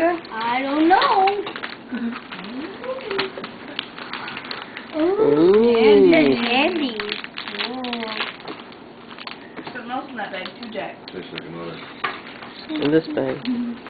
I don't know. Ooh. Candy. Candy. Something else in that bag too, Jack. Tastes like another. In this bag.